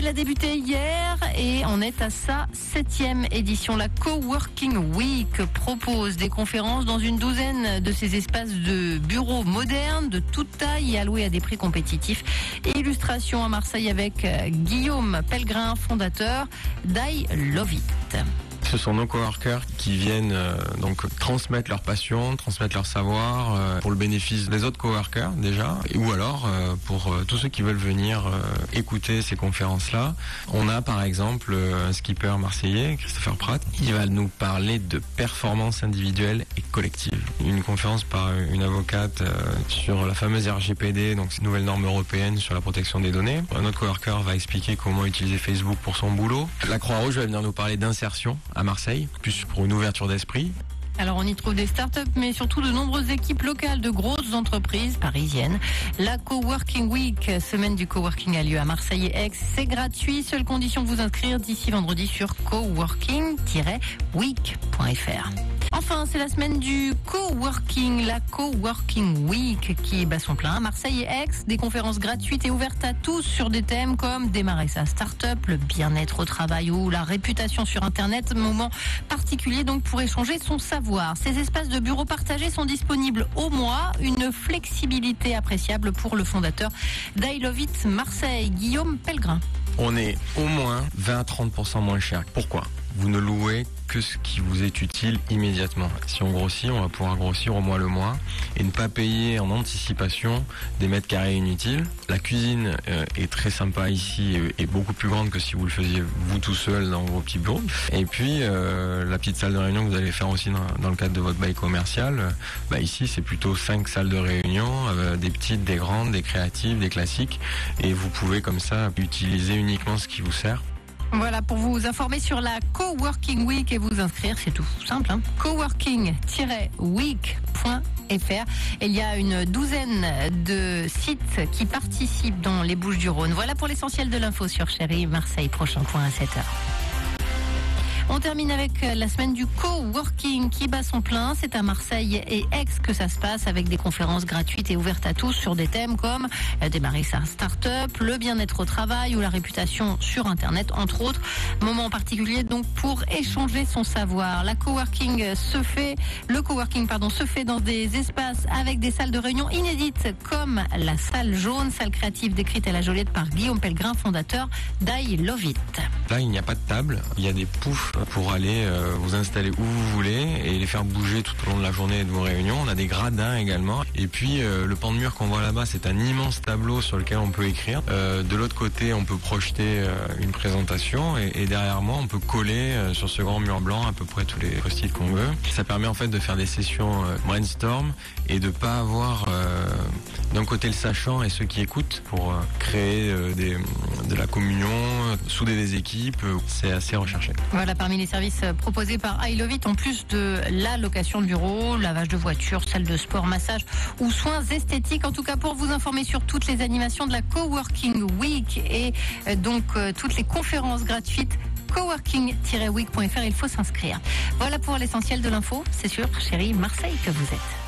Elle a débuté hier et on est à sa septième édition. La Coworking Week propose des conférences dans une douzaine de ces espaces de bureaux modernes de toute taille et alloués à des prix compétitifs. Illustration à Marseille avec Guillaume Pellegrin, fondateur d'I Love It. Ce sont nos coworkers qui viennent euh, donc transmettre leur passion, transmettre leur savoir euh, pour le bénéfice des autres coworkers déjà, ou alors euh, pour tous ceux qui veulent venir écouter ces conférences-là. On a par exemple un skipper marseillais, Christopher Pratt, il va nous parler de performance individuelle et collective. Une conférence par une avocate sur la fameuse RGPD, donc une nouvelle norme européenne sur la protection des données. Un autre coworker va expliquer comment utiliser Facebook pour son boulot. La Croix-Rouge va venir nous parler d'insertion à Marseille, plus pour une ouverture d'esprit. Alors on y trouve des startups, mais surtout de nombreuses équipes locales de grosses entreprises parisiennes. La Coworking Week, semaine du coworking a lieu à Marseille et Aix. C'est gratuit, seule condition de vous inscrire d'ici vendredi sur coworking-week.fr. C'est la semaine du coworking, la Coworking Week qui bat son plein Marseille et Aix. Des conférences gratuites et ouvertes à tous sur des thèmes comme démarrer sa start-up, le bien-être au travail ou la réputation sur Internet. Moment particulier donc pour échanger son savoir. Ces espaces de bureaux partagés sont disponibles au mois. Une flexibilité appréciable pour le fondateur d'Ilovitz Marseille, Guillaume Pellegrin. On est au moins 20 à 30% moins cher. Pourquoi? Vous ne louez que ce qui vous est utile immédiatement. Si on grossit, on va pouvoir grossir au mois le mois et ne pas payer en anticipation des mètres carrés inutiles. La cuisine euh, est très sympa ici et, beaucoup plus grande que si vous le faisiez vous tout seul dans vos petits bureaux. Et puis euh, la petite salle de réunion que vous allez faire aussi dans, le cadre de votre bail commercial, bah ici c'est plutôt cinq salles de réunion, euh, des petites, des grandes, des créatives, des classiques, et vous pouvez comme ça utiliser uniquement ce qui vous sert. Voilà, pour vous informer sur la Coworking Week et vous inscrire, c'est tout simple. Hein. Coworking-week.fr. Il y a une douzaine de sites qui participent dans les Bouches du Rhône. Voilà pour l'essentiel de l'info sur Chéri Marseille. Prochain point à 7h. On termine avec euh, la semaine du coworking qui bat son plein? C'est à Marseille et Aix que ça se passe avec des conférences gratuites et ouvertes à tous sur des thèmes comme euh, démarrer sa start-up, le bien-être au travail ou la réputation sur Internet, entre autres. Moment particulier donc pour échanger son savoir. La coworking se fait, le coworking pardon, se fait dans des espaces avec des salles de réunion inédites comme la salle jaune, salle créative décrite à la Joliette par Guillaume Pellegrin, fondateur d'I Love It. Là, il n'y a pas de table, il y a des poufs pour aller euh, vous installer où vous voulez faire bouger tout au long de la journée de vos réunions. On a des gradins également. Et puis euh, le pan de mur qu'on voit là-bas, c'est un immense tableau sur lequel on peut écrire. Euh, de l'autre côté, on peut projeter une présentation et, derrière moi, on peut coller sur ce grand mur blanc à peu près tous les post-it qu'on veut. Ça permet en fait de faire des sessions brainstorm et de pas avoir d'un côté le sachant et ceux qui écoutent pour créer de la communion, souder des équipes. C'est assez recherché. Voilà, parmi les services proposés par I Love It, en plus de la location de bureau, lavage de voiture, salle de sport, massage ou soins esthétiques. En tout cas, pour vous informer sur toutes les animations de la Coworking Week et euh, donc euh, toutes les conférences gratuites coworking-week.fr, il faut s'inscrire. Voilà pour l'essentiel de l'info. C'est sûr, chérie, Marseille que vous êtes.